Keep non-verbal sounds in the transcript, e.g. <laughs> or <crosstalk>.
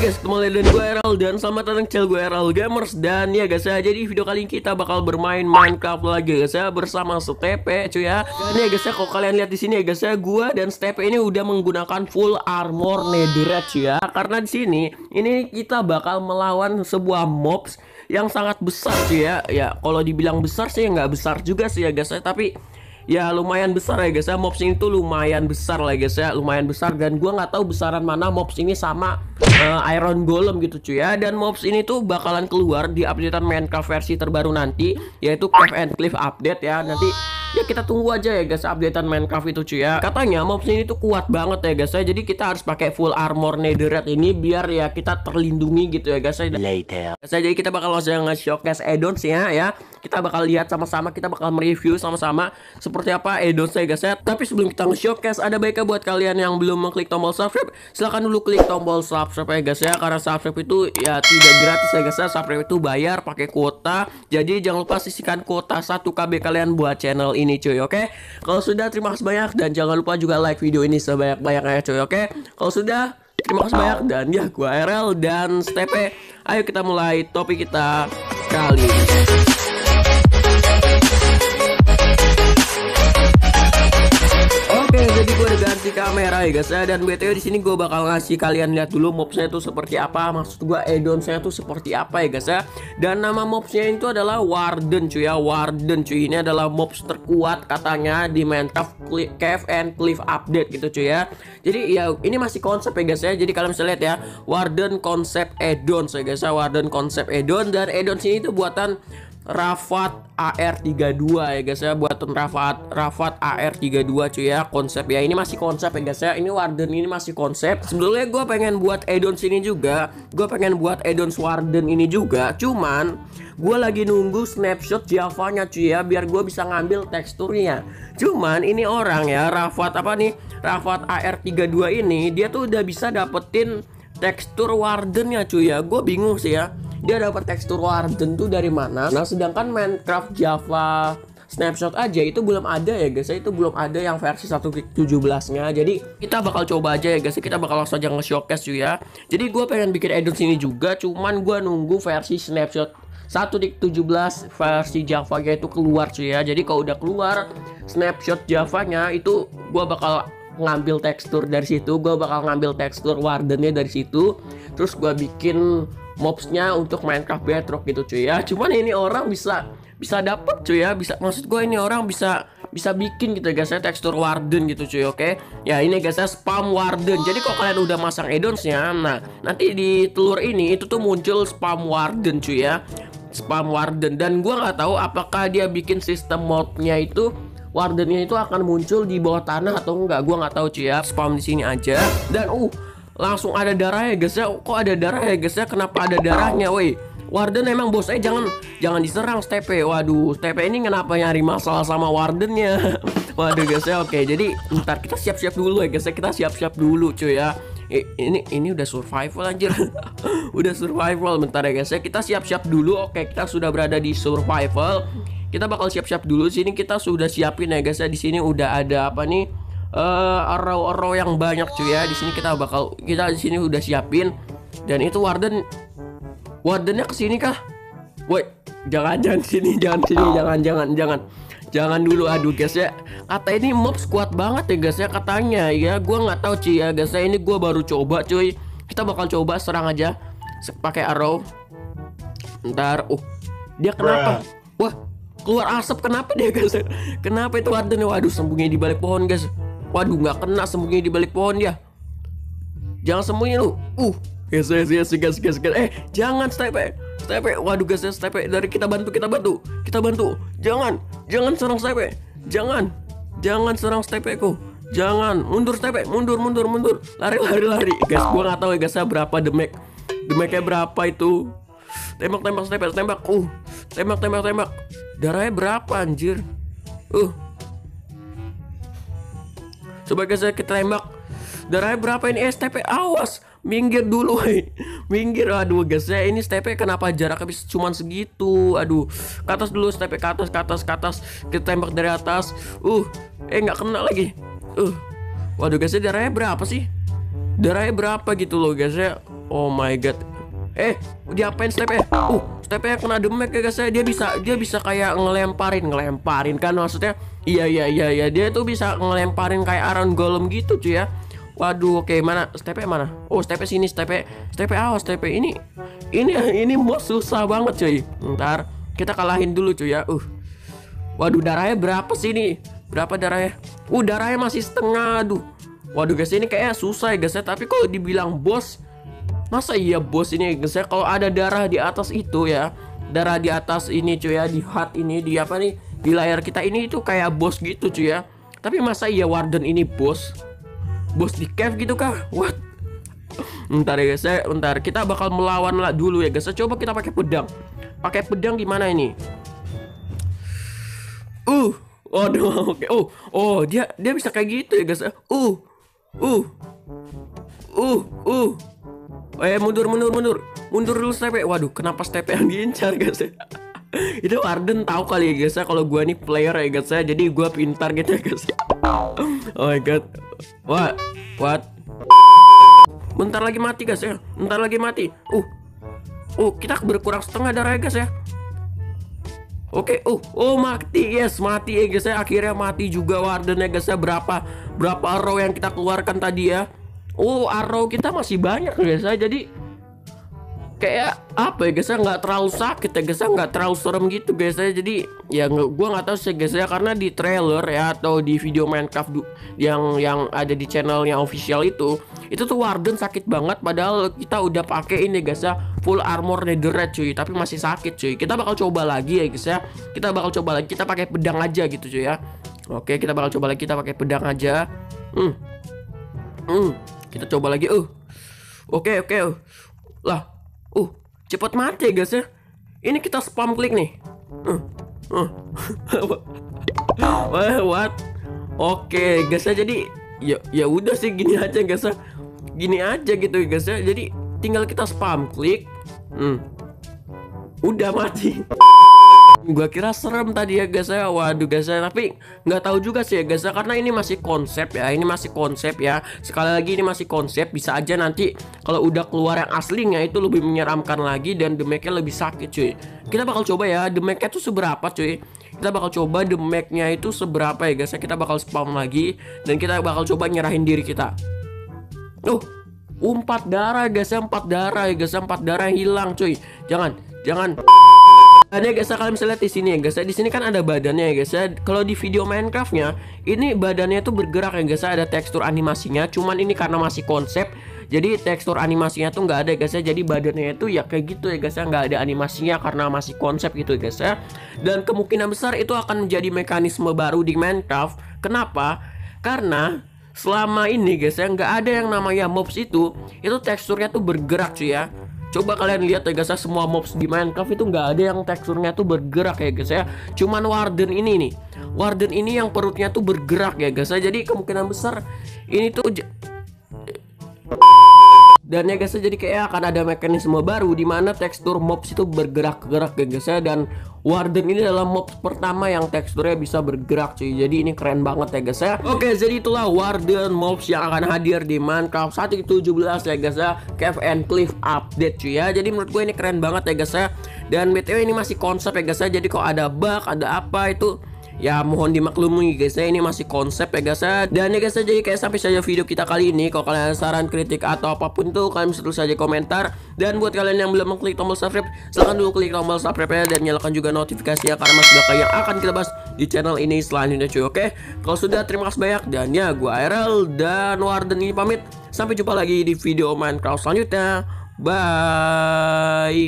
guys, kembali dan gue Eral dan selamat datang channel gue Eral Gamers dan ya guys ya jadi video kali ini kita bakal bermain Minecraft lagi guys ya bersama Stepe cuy ya. Dan ya guys ya kalau kalian lihat di sini ya guys ya gue dan Stepe ini udah menggunakan full armor netherite cuy ya. Karena di sini ini kita bakal melawan sebuah mobs yang sangat besar cuy ya. Ya kalau dibilang besar sih nggak besar juga sih ya guys ya tapi ya lumayan besar ya guys ya. Mobs ini tuh lumayan besar lah guys ya. Lumayan besar. Dan gua nggak tahu besaran mana mobs ini sama uh, Iron Golem gitu cuy ya. Dan mobs ini tuh bakalan keluar di updatean Minecraft versi terbaru nanti yaitu Cave and Cliff update ya. Nanti ya kita tunggu aja ya guys updatean Minecraft itu cuy ya. Katanya mobs ini tuh kuat banget ya guys ya. Jadi kita harus pakai full armor netherite ini biar ya kita terlindungi gitu ya guys ya. Later. Guys, jadi kita bakal langsung nge-showcase addons ya ya. Kita bakal lihat sama-sama kita bakal mereview sama-sama seperti apa addons ya guys ya. Tapi sebelum kita nge-showcase ada baiknya buat kalian yang belum mengklik tombol subscribe silahkan dulu klik tombol subscribe ya guys ya. Karena subscribe itu ya tidak gratis ya guys ya. Subscribe itu bayar pakai kuota. Jadi jangan lupa sisihkan kuota 1 KB kalian buat channel ini cuy oke? Kalau sudah terima kasih banyak dan jangan lupa juga like video ini sebanyak-banyaknya cuy oke? Kalau sudah Terima kasih banyak dan ya gua RL dan Stepe. Ayo kita mulai topik kita kali ini jadi gue ganti kamera ya guys ya dan btw di sini gue bakal ngasih kalian lihat dulu mobsnya itu seperti apa, maksud gue addonsnya itu seperti apa ya guys ya. Dan nama mobsnya itu adalah Warden cuy ya, Warden cuy ini adalah mobs terkuat katanya di Minecraft Cave and Cliff update gitu cuy ya. Jadi ya ini masih konsep ya guys ya. Jadi kalian bisa lihat ya, Warden konsep addons ya guys ya, Warden konsep addon dan addons ini itu buatan Rafat AR32 ya guys ya buatan Rafat Rafat AR32 cuy ya konsep. Ya ini masih konsep ya guys ya. Ini Warden ini masih konsep. Sebetulnya gue pengen buat addons ini juga. Gue pengen buat addons Warden ini juga. Cuman gue lagi nunggu snapshot Javanya cuy ya biar gue bisa ngambil teksturnya. Cuman ini orang ya Rafat apa nih Rafat AR32 ini dia tuh udah bisa dapetin tekstur wardennya cuy ya. Gue bingung sih ya dia dapat tekstur warden tuh dari mana? Nah sedangkan Minecraft Java snapshot aja itu belum ada ya guys. Itu belum ada yang versi 1.17 nya jadi kita bakal coba aja ya guys. Kita bakal langsung aja nge-showcase ya. Jadi gue pengen bikin addon sini juga. Cuman gue nunggu versi snapshot 1.17 versi Java nya itu keluar cuy ya. Jadi kalau udah keluar snapshot Java nya itu gue bakal ngambil tekstur dari situ. Gue bakal ngambil tekstur wardennya dari situ. Terus gue bikin mobsnya untuk Minecraft Bedrock gitu cuy ya. Cuman ini orang bisa bisa dapet cuy ya. Bisa maksud gue ini orang bisa bisa bikin gitu guys ya. Tekstur warden gitu cuy oke? Ya ini guys ya spam warden. Jadi kalau kalian udah masang addonsnya nah nanti di telur ini itu tuh muncul spam warden cuy ya. Spam warden. Dan gue nggak tahu apakah dia bikin sistem modnya itu wardennya itu akan muncul di bawah tanah atau enggak. Gua nggak tahu cuy ya. Spam di sini aja. Dan uh langsung ada darah ya guys ya. Kok ada darah ya guys ya? Kenapa ada darahnya woi? Warden emang bos eh jangan jangan diserang Stepe waduh Stepe ini kenapa nyari masalah sama Wardennya? <laughs> Waduh guys ya oke. Jadi ntar kita siap-siap dulu ya guys ya. Kita siap-siap dulu cuy ya. Ini ini udah survival anjir. <laughs> Udah survival bentar ya guys ya. Kita siap-siap dulu oke. Kita sudah berada di survival. Kita bakal siap-siap dulu. Sini kita sudah siapin ya guys ya. Di sini udah ada apa nih uh, arrow-arrow yang banyak cuy ya. Di sini kita bakal kita di sini udah siapin. Dan itu warden wardennya ke sini kah? Woi jangan <laughs> jangan sini jangan sini jangan jangan jangan. Jangan dulu. Aduh guys ya. Kata ini mobs kuat banget ya guys ya katanya ya. Gua nggak tahu cuy ya guys ya. Ini gua baru coba cuy. Kita bakal coba serang aja. Pakai arrow. Ntar uh dia kenapa? Wah. Keluar asap. Kenapa dia guys? <laughs> Kenapa itu warden waduh sembunyi di balik pohon guys waduh nggak kena sembunyi di balik pohon dia. Jangan sembunyi lu. Uh yes yes yes guys guys guys eh jangan stepe stepe waduh guys ya stepe dari kita bantu kita bantu. Kita bantu. Jangan jangan serang stepe jangan jangan serang stepe ku jangan. Mundur stepe mundur mundur mundur. Lari lari lari. Guys gua nggak tahu ya guys ya berapa demek. Demeknya berapa itu? Tembak tembak tembak tembak. Uh tembak tembak tembak. Darahnya berapa anjir? Uh coba ya kita tembak darahnya berapa ini? STP awas. Minggir dulu woy. minggir. Aduh guys ya ini STP kenapa jaraknya bisa cuman segitu? Aduh ke atas dulu STP ke atas ke atas ke atas. Kita tembak dari atas. Uh eh nggak kena lagi. Uh. Waduh guys ya darahnya berapa sih? Darahnya berapa gitu loh guys ya? Oh my god eh diapain step ya uh stepnya kena demek ya guys ya dia bisa dia bisa kayak ngelemparin ngelemparin kan maksudnya iya iya iya iya dia tuh bisa ngelemparin kayak aran golem gitu cuy ya Waduh, oke mana stepnya mana? Oh, stepnya sini, stepnya, stepnya awas, stepnya ini, ini, ini mau susah banget cuy. Ntar kita kalahin dulu cuy ya. Uh, waduh darahnya berapa sih ini? Berapa darahnya? Uh, darahnya masih setengah. Aduh, waduh guys ini kayaknya susah ya guys ya. Tapi kalau dibilang bos, masa iya bos ini ya? Kalau ada darah di atas itu ya, darah di atas ini cuy ya, di hat ini, di apa nih? Di layar kita ini itu kayak bos gitu cuy ya. Tapi masa iya Warden ini bos? bos di cave gitu kah? What? Ntar ya guys, ya, ntar kita bakal melawan lah dulu ya guys. Coba kita pakai pedang. Pakai pedang gimana ini? Uh, waduh, <laughs> oke. Okay. Oh, oh dia dia bisa kayak gitu ya guys. Uh, uh, uh, uh. Eh mundur mundur mundur. Mundur dulu step. Waduh, kenapa step yang diincar guys? <laughs> itu Arden tahu kali ya guys ya kalau gue nih player ya guys ya. Jadi gue pintar gitu ya guys <laughs> oh my god. What? What? Bentar lagi mati guys ya. Bentar lagi mati. Uh. Uh kita berkurang setengah darah ya guys ya. Oke, okay, uh, oh mati, yes mati ya guys ya. Akhirnya mati juga Warden ya guys ya. Berapa berapa arrow yang kita keluarkan tadi ya? Oh, arrow kita masih banyak guys ya. Jadi kayak apa ya guys ya? Nggak terlalu sakit ya guys ya? Nggak terlalu serem gitu guys ya. Jadi ya gua nggak tahu sih guys ya. Karena di trailer ya atau di video Minecraft yang yang ada di channelnya official itu itu tuh Warden sakit banget. Padahal kita udah pakai ini guys ya full armor netherite cuy. Tapi masih sakit cuy. Kita bakal coba lagi ya guys ya. Kita bakal coba lagi. Kita pakai pedang aja gitu cuy ya. Oke kita bakal coba lagi. Kita pakai pedang aja. Hmm. Hmm kita coba lagi uh oke oke uh. lah Uh, cepat mati guys ya. Ini kita spam klik nih. Uh, uh. <laughs> What? Oke, okay, guys ya jadi ya ya udah sih gini aja guys ya. Gini aja gitu guys ya. Jadi tinggal kita spam klik. Hmm. Udah mati. Gua kira serem tadi ya guys ya. Waduh guys ya, tapi nggak tahu juga sih ya guys ya karena ini masih konsep ya. Ini masih konsep ya. Sekali lagi ini masih konsep, bisa aja nanti kalau udah keluar yang aslinya itu lebih menyeramkan lagi dan damage-nya lebih sakit cuy. Kita bakal coba ya, damage-nya tuh seberapa cuy. Kita bakal coba damage-nya itu seberapa ya guys ya. Kita bakal spam lagi dan kita bakal coba nyerahin diri kita. Oh, empat darah guys ya, empat darah ya guys ya, empat darah hilang cuy. Jangan, jangan. Ada ya guys, kalian bisa lihat di sini ya guys. Di sini kan ada badannya ya guys. Ya. Kalau di video Minecraftnya, ini badannya tuh bergerak ya guys. Ada tekstur animasinya. Cuman ini karena masih konsep, jadi tekstur animasinya tuh nggak ada ya guys ya. Jadi badannya itu ya kayak gitu ya guys ya. Nggak ada animasinya karena masih konsep gitu ya guys ya. Dan kemungkinan besar itu akan menjadi mekanisme baru di Minecraft. Kenapa? Karena selama ini guys ya nggak ada yang namanya mobs itu itu teksturnya tuh bergerak cuy ya Coba kalian lihat ya guys ya semua mobs di Minecraft itu nggak ada yang teksturnya tuh bergerak ya guys ya. Cuman Warden ini nih. Warden ini yang perutnya tuh bergerak ya guys ya. Jadi kemungkinan besar ini tuh dan ya guys jadi kayak akan ada mekanisme baru di mana tekstur mobs itu bergerak-gerak ya guys ya. Dan Warden ini adalah mob pertama yang teksturnya bisa bergerak cuy. Jadi ini keren banget ya guys ya. Oke jadi itulah Warden mobs yang akan hadir di Minecraft 1.17 ya guys ya. Cave and Cliff update cuy ya. Jadi menurut gue ini keren banget ya guys ya. Dan BTW ini masih konsep ya guys ya. Jadi kok ada bug ada apa itu ya mohon dimaklumi guys. Ya ini masih konsep ya guys ya. Dan ya guys ya jadi kayak sampai saja video kita kali ini. Kalau kalian saran kritik atau apa pun tuh kalian bisa tulis saja komentar. Dan buat kalian yang belum mengklik tombol subscribe silahkan dulu klik tombol subscribe ya. Dan nyalakan juga notifikasinya karena masih bakal yang akan kita bahas di channel ini selanjutnya cuy oke? Kalau sudah terima kasih banyak. Dan ya gua Erel dan Warden ini pamit. Sampai jumpa lagi di video Minecraft selanjutnya. Bye